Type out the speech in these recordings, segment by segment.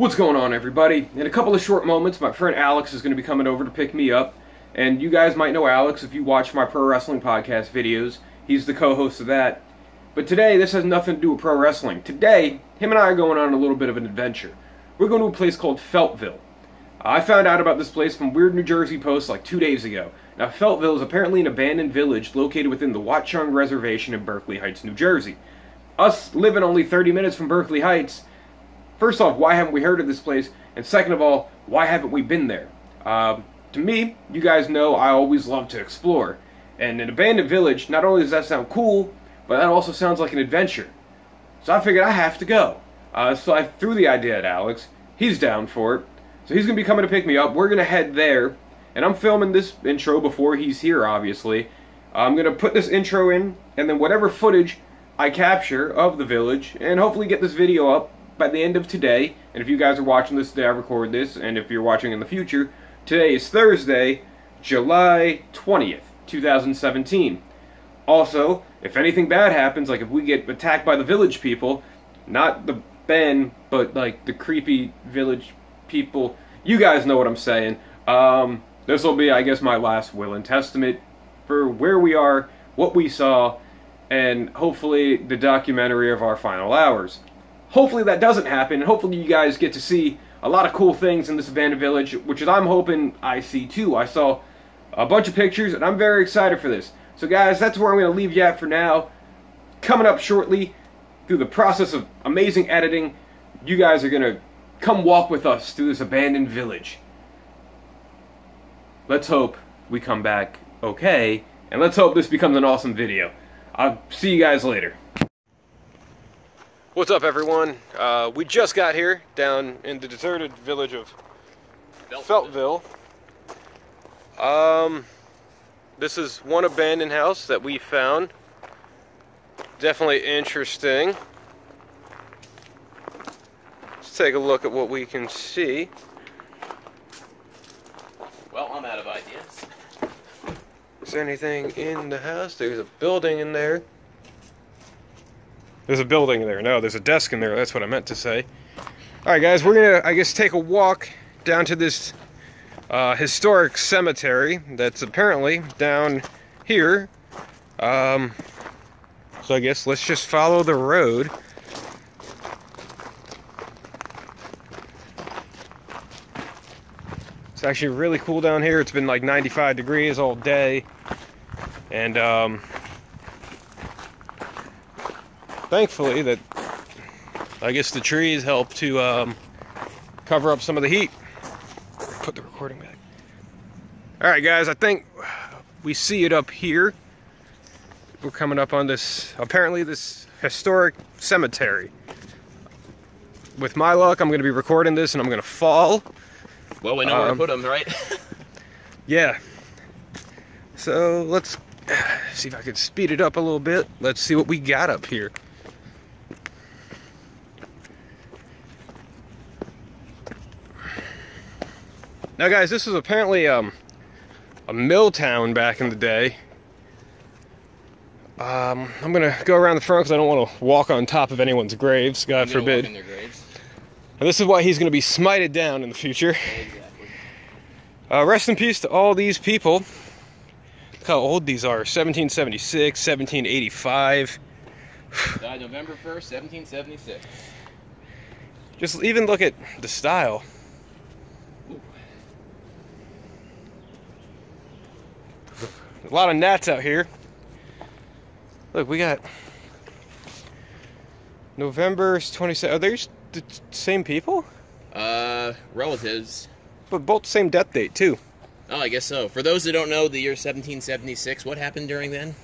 What's going on, everybody? In a couple of short moments, my friend Alex is going to be coming over to pick me up. And you guys might know Alex if you watch my pro wrestling podcast videos. He's the co host of that. But today, this has nothing to do with pro wrestling. Today, him and I are going on a little bit of an adventure. We're going to a place called Feltville. I found out about this place from Weird New Jersey Post like two days ago. Now, Feltville is apparently an abandoned village located within the Watchung Reservation in Berkeley Heights, New Jersey. Us living only 30 minutes from Berkeley Heights, first off, why haven't we heard of this place? And second of all, why haven't we been there? Um, to me, you guys know I always love to explore. And an abandoned village, not only does that sound cool, but that also sounds like an adventure. So I figured I have to go. Uh, so I threw the idea at Alex. He's down for it. So he's going to be coming to pick me up. We're going to head there. And I'm filming this intro before he's here, obviously. I'm going to put this intro in, and then whatever footage I capture of the village, and hopefully get this video up by the end of today, and if you guys are watching this today, I record this, and if you're watching in the future, today is Thursday, July 20th, 2017. Also, if anything bad happens, like if we get attacked by the village people, not the Ben, but like the creepy village people, you guys know what I'm saying. Um, this will be, I guess, my last will and testament for where we are, what we saw, and hopefully the documentary of our final hours hopefully that doesn't happen, and hopefully you guys get to see a lot of cool things in this abandoned village, which is I'm hoping I see too. I saw a bunch of pictures, and I'm very excited for this. So guys, that's where I'm going to leave you at for now. Coming up shortly, through the process of amazing editing, you guys are going to come walk with us through this abandoned village. Let's hope we come back okay, and let's hope this becomes an awesome video. I'll see you guys later. What's up, everyone? Uh, we just got here down in the deserted village of Feltville. Um, this is one abandoned house that we found. Definitely interesting. Let's take a look at what we can see. Well, I'm out of ideas. Is there anything in the house? There's a building in there. There's a building there. No, there's a desk in there. That's what I meant to say. All right, guys, we're gonna, I guess, take a walk down to this uh, historic cemetery that's apparently down here. Um, so I guess let's just follow the road. It's actually really cool down here. It's been like 95 degrees all day. And um, thankfully that I guess the trees help to um, cover up some of the heat. Put the recording back. All right, guys, I think we see it up here. We're coming up on this, apparently this historic cemetery. With my luck, I'm going to be recording this and I'm going to fall. Well, we know um, where to um, put them, right? yeah. So let's see if I can speed it up a little bit. Let's see what we got up here. Now guys, this was apparently um, a mill town back in the day. Um, I'm gonna go around the front because I don't want to walk on top of anyone's graves, God forbid. And this is why he's gonna be smited down in the future. Exactly. Uh, rest in peace to all these people. Look how old these are 1776, 1785. Died November 1st, 1776. Just even look at the style. A lot of gnats out here. Look, we got November 27. Are they the same people? Uh, relatives. But both same death date, too. Oh, I guess so. For those that don't know, the year 1776, what happened during then?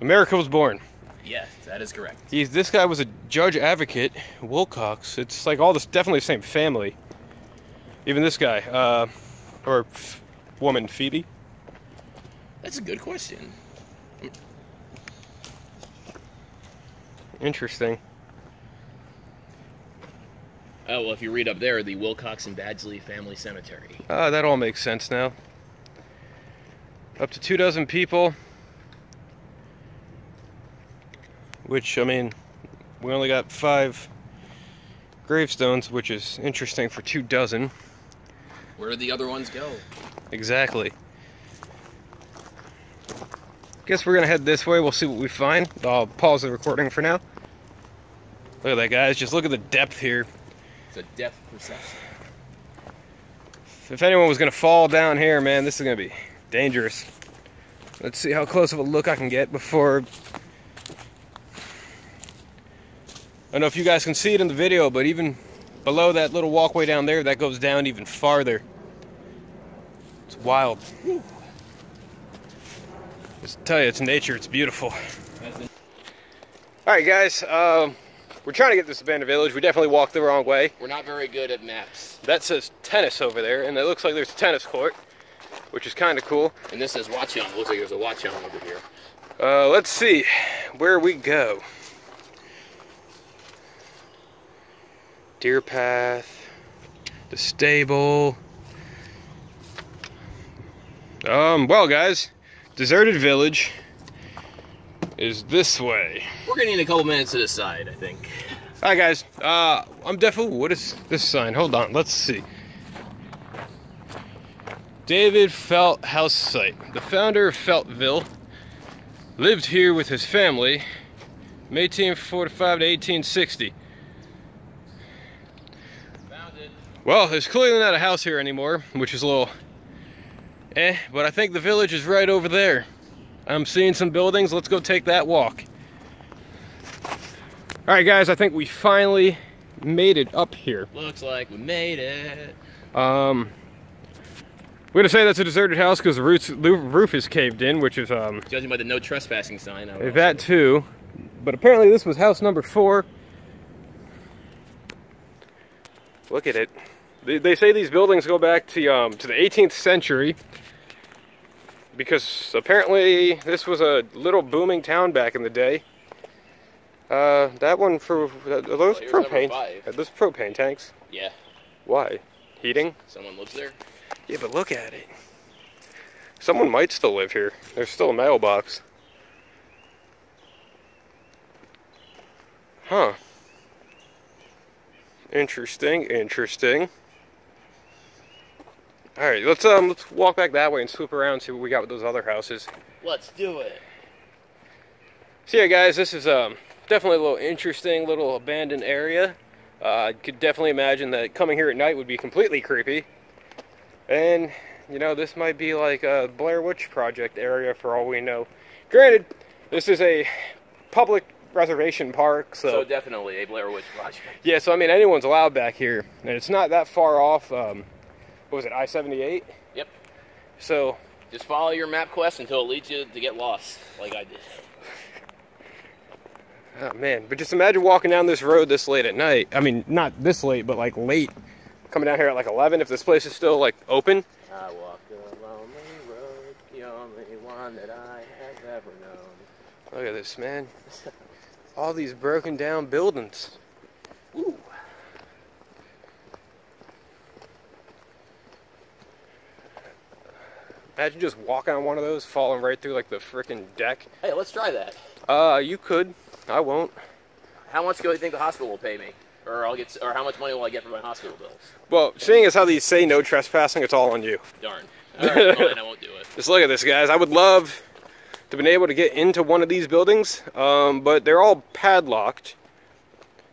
America was born. Yes, that is correct. He's, this guy was a judge advocate, Wilcox. It's like all this, definitely the same family. Even this guy, uh, or woman, Phoebe. That's a good question. Interesting. Oh, well, if you read up there, the Wilcox and Badgley Family Cemetery. Ah, uh, that all makes sense now. Up to two dozen people. Which, I mean, we only got five gravestones, which is interesting for two dozen. Where did the other ones go? Exactly. Guess we're gonna head this way. We'll see what we find. I'll pause the recording for now. Look at that, guys. Just look at the depth here. It's a depth perception. If anyone was gonna fall down here, man, this is gonna be dangerous. Let's see how close of a look I can get before. I don't know if you guys can see it in the video, but even below that little walkway down there, that goes down even farther. It's wild. Just tell you, it's nature. It's beautiful. All right, guys. Um, we're trying to get this abandoned village. We definitely walked the wrong way. We're not very good at maps. That says tennis over there, and it looks like there's a tennis court, which is kind of cool. And this says Watchung. Looks like there's a Watchung over here. Uh, let's see where we go. Deer path, the stable. Um, well, guys, deserted village is this way. We're gonna need a couple minutes to decide, I think. Hi guys, uh, I'm definitely, what is this sign? Hold on, let's see. David Felt House Site. The founder of Feltville lived here with his family from 1845 to 1860. Found it. Well, there's clearly not a house here anymore, which is a little eh, but I think the village is right over there. I'm seeing some buildings. Let's go take that walk. All right, guys, I think we finally made it up here. Looks like we made it. Um, we're gonna say that's a deserted house because the roof, roof is caved in, which is um, Judging by the no trespassing sign, I that also- too. But apparently this was house number four. Look at it. They, they say these buildings go back to um, to the 18th century because apparently this was a little booming town back in the day. Uh, that one for are those number propane. Are those propane tanks? Yeah. Why? Heating? Someone lives there. Yeah, but look at it. Someone might still live here. There's still a mailbox. Huh. Interesting, interesting. Alright, let's um let's walk back that way and swoop around and see what we got with those other houses. Let's do it. So yeah guys, this is um definitely a little interesting little abandoned area. Uh, I could definitely imagine that coming here at night would be completely creepy. And, you know, this might be like a Blair Witch Project area for all we know. Granted, this is a public reservation park, so, So definitely a Blair Witch Project. yeah, so I mean, anyone's allowed back here. And it's not that far off, um, what was it, I 78? Yep. So, Just follow your map quest until it leads you to get lost, like I did. oh man, but just imagine walking down this road this late at night. I mean, not this late, but like late. Coming down here at like 11 if this place is still like open. I walk a lonely road, the only one that I have ever known. Look at this, man. All these broken down buildings. Ooh. Imagine just walking on one of those, falling right through like the freaking deck. Hey, let's try that. Uh, you could. I won't. How much do you think the hospital will pay me? Or I'll get, or how much money will I get for my hospital bills? Well, seeing as how these say no trespassing, it's all on you. Darn. All right, fine, I won't do it. Just look at this, guys. I would love to been able to get into one of these buildings, um, but they're all padlocked,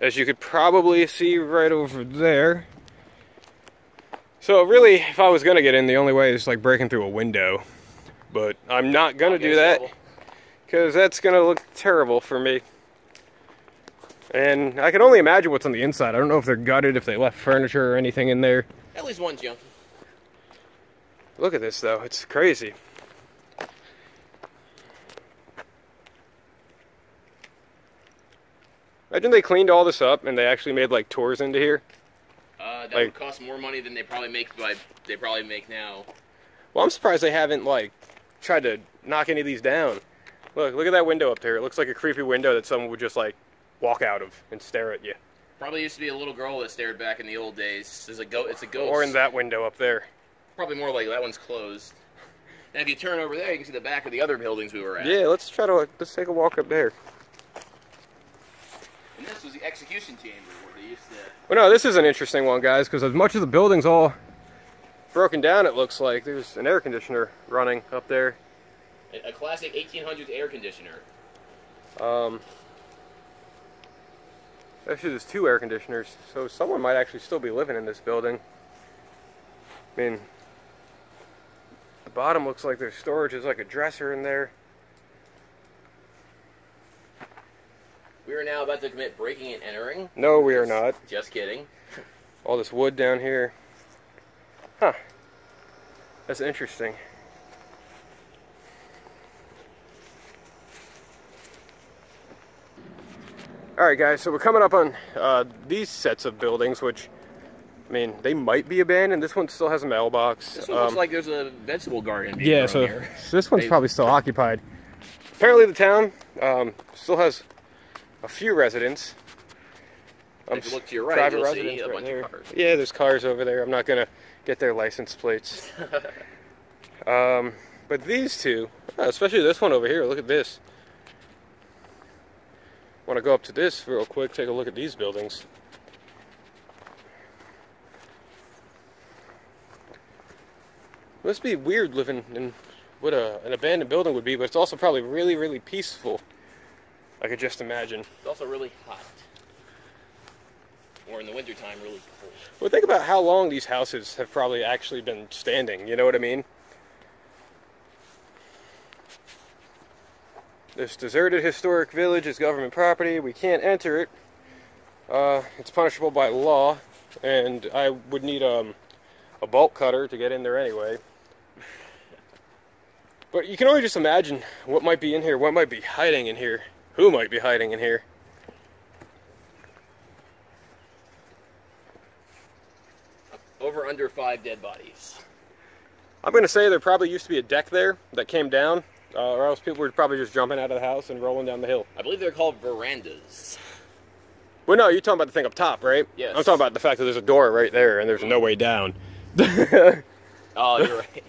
as you could probably see right over there. So really, if I was gonna get in, the only way is like breaking through a window. But I'm not gonna do that because that's gonna look terrible for me. And I can only imagine what's on the inside. I don't know if they're gutted, if they left furniture or anything in there. At least one junkie. Look at this though, it's crazy. Imagine they cleaned all this up and they actually made like tours into here. That Like- would cost more money than they probably make by they probably make now. Well, I'm surprised they haven't like tried to knock any of these down. Look, look at that window up there. It looks like a creepy window that someone would just like walk out of and stare at you. Probably used to be a little girl that stared back in the old days. There's a go. It's a ghost. Or in that window up there. Probably more like that one's closed. And if you turn over there, you can see the back of the other buildings we were at. Yeah, let's try to let's take a walk up there. And this was the execution chamber where they used to. Well, no, this is an interesting one, guys, because as much as the building's all broken down, it looks like there's an air conditioner running up there. A classic 1800s air conditioner. Um, actually, there's two air conditioners, so someone might actually still be living in this building. I mean, the bottom looks like there's storage. There's like a dresser in there. We are now about to commit breaking and entering. No, we are not. Just kidding. All this wood down here. Huh. That's interesting. Alright guys, so we're coming up on uh, these sets of buildings, which, I mean, they might be abandoned. This one still has a mailbox. This one looks Um, like there's a vegetable garden. yeah, so, here. so this one's They- probably still occupied. Apparently the town um, still has a few residents. Um, If you look to your right, private residents a right bunch of there. cars. Yeah, there's cars over there. I'm not gonna get their license plates. um, but these two, uh, especially this one over here, look at this. Want to go up to this real quick? Take a look at these buildings. Must be weird living in what a, an abandoned building would be, but it's also probably really, really peaceful. I could just imagine. It's also really hot. Or in the wintertime, really cold. Well, think about how long these houses have probably actually been standing. You know what I mean? This deserted historic village is government property. We can't enter it. Uh, it's punishable by law, and I would need um, a bolt cutter to get in there anyway. But you can only just imagine what might be in here, what might be hiding in here, who might be hiding in here. Over under five dead bodies. I'm going to say there probably used to be a deck there that came down, uh, or else people were probably just jumping out of the house and rolling down the hill. I believe they're called verandas. Well, no, you're talking about the thing up top, right? Yes. I'm talking about the fact that there's a door right there and there's no way down. Oh, you're right.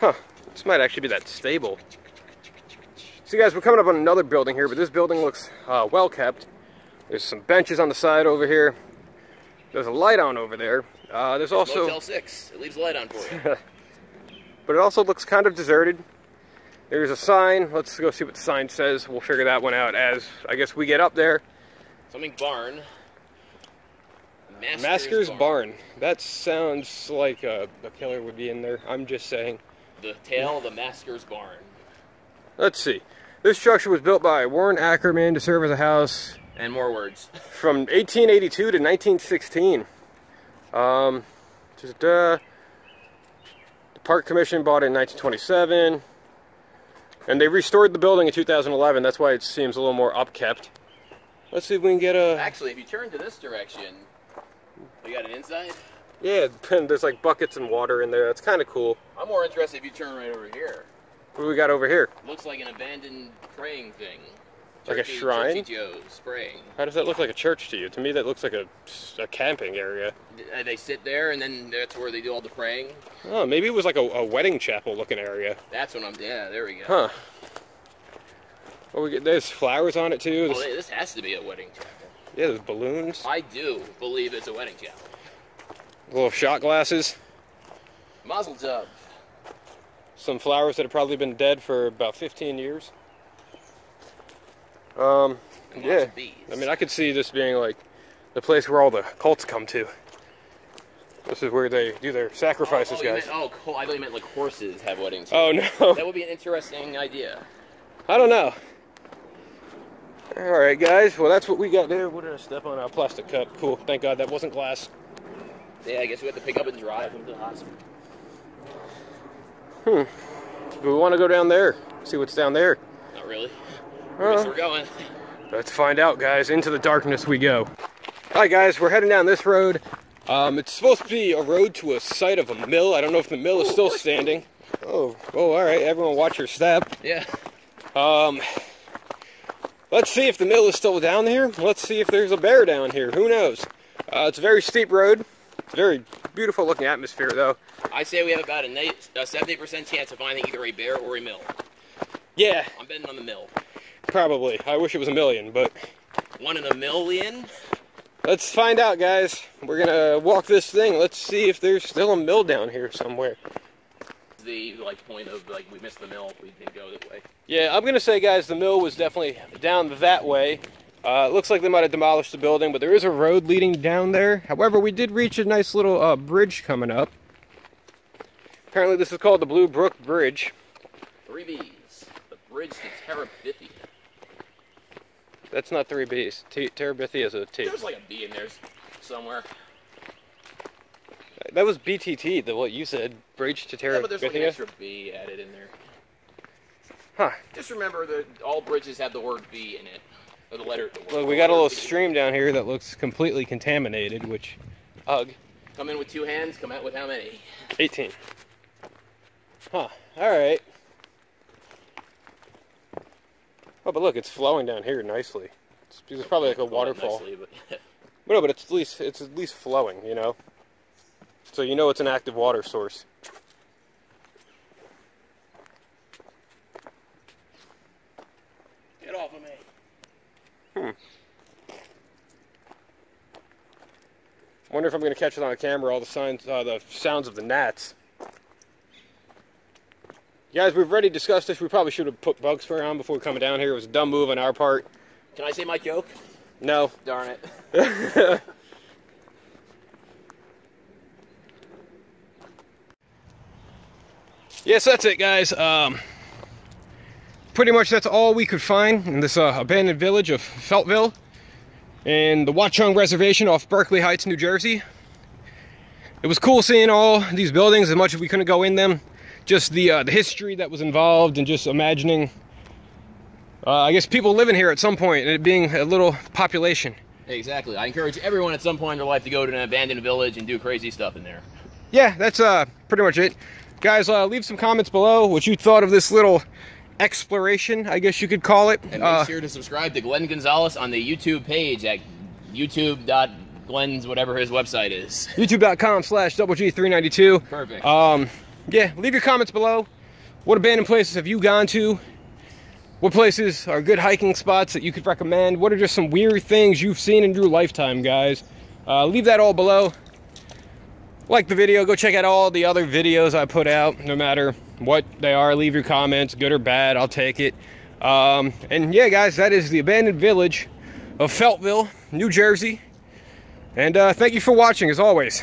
huh. This might actually be that stable. So, guys, we're coming up on another building here, but this building looks uh, well kept. There's some benches on the side over here. There's a light on over there. Uh, there's also. Motel 6. It leaves the light on for you. but it also looks kind of deserted. There's a sign. Let's go see what the sign says. We'll figure that one out as I guess we get up there. Something barn. Master's, Masker's barn. That sounds like a, a killer would be in there. I'm just saying. The tale of the Masker's barn. Let's see. This structure was built by Warren Ackerman to serve as a house And more words. from 1882 to 1916. Um, just, uh, the Park Commission bought it in 1927. And they restored the building in 2011. That's why it seems a little more upkept. Let's see if we can get a... Actually, if you turn to this direction, we got an inside. Yeah, and there's like buckets and water in there. That's kind of cool. I'm more interested if you turn right over here. What do we got over here? Looks like an abandoned praying thing. Like a shrine? Joe's praying. How does that look like a church to you? To me, that looks like a, a camping area. Uh, They sit there, and then that's where they do all the praying. Oh, maybe it was like a, a wedding chapel looking area. That's what I'm. Yeah, there we go. Huh. Well, we get, there's flowers on it too. Oh, There's, this has to be a wedding chapel. yeah, there's balloons, I do believe it's a wedding chapel. Little shot glasses, Mazel tov. some flowers that have probably been dead for about 15 years. Um, yeah. I mean, I could see this being like the place where all the cults come to. This is where they do their sacrifices, oh, oh, guys. meant- oh, cool. I thought you meant like horses have weddings. Oh no. That would be an interesting idea. I don't know. All right, guys. Well, that's what we got there. What did I step on? A plastic cup. Cool. Thank God that wasn't glass. Yeah, I guess we have to pick up and drive him to the hospital. Do we want to go down there? See what's down there? Not really. Uh, guess we're going. Let's find out, guys. Into the darkness we go. Right, guys. We're heading down this road. Um, it's supposed to be a road to a site of a mill. I don't know if the mill is still standing. Oh, oh, all right. Everyone, watch your step. Yeah. Um, let's see if the mill is still down here. Let's see if there's a bear down here. Who knows? Uh, it's a very steep road. It's a very beautiful looking atmosphere, though. I say we have about a 70% chance of finding either a bear or a mill. Yeah, I'm betting on the mill. Probably. I wish it was a million, but One in a million? let's find out, guys. We're gonna walk this thing. Let's see if there's still a mill down here somewhere. The like point of like we missed the mill we didn't go that way. Yeah, I'm gonna say, guys, the mill was definitely down that way. Uh, it looks like they might have demolished the building, but there is a road leading down there. However, we did reach a nice little uh, bridge coming up. Apparently, this is called the Blue Brook Bridge. Three B's. The bridge to Terabithia. That's not three B's. T- Terabithia is a T. There's like a B in there somewhere. That was BTT, the what you said. Bridge to Terabithia. Yeah, but there's like an extra B added in there. Huh. Just remember that all bridges have the word B in it. The letter. Look, we got a little stream down here that looks completely contaminated, which, ugh, Come in with two hands, come out with how many? 18. Huh, alright. Oh, but look, it's flowing down here nicely. It's, it's probably like a waterfall. nicely, but But no, but it's at least, it's at least flowing, you know? So you know it's an active water source. Get off of me. Wonder if I'm gonna catch it on camera, all the signs, uh, the sounds of the gnats. Guys, we've already discussed this. We probably should have put bug spray on before coming down here. It was a dumb move on our part. Can I say my joke? No. Darn it. yes, that's it, guys. Um, pretty much that's all we could find in this uh, abandoned village of Feltville and the Watchung Reservation off Berkeley Heights, New Jersey. It was cool seeing all these buildings as much as we couldn't go in them. Just the uh, the history that was involved and just imagining, uh, I guess, people living here at some point and it being a little population. Exactly. I encourage everyone at some point in their life to go to an abandoned village and do crazy stuff in there. yeah, that's uh pretty much it. Guys, uh, leave some comments below what you thought of this little exploration, I guess you could call it. And make Uh, sure to subscribe to Glenn Gonzalez on the YouTube page at youtube.glenn's whatever his website is. YouTube.com slash double G392. Perfect. Um, yeah, leave your comments below. What abandoned places have you gone to? What places are good hiking spots that you could recommend? What are just some weird things you've seen in your lifetime, guys? Uh, leave that all below. Like the video, go check out all the other videos I put out, no matter what they are. Leave your comments, good or bad, I'll take it. Um, and yeah, guys, that is the abandoned village of Feltville, New Jersey. And uh, thank you for watching, as always.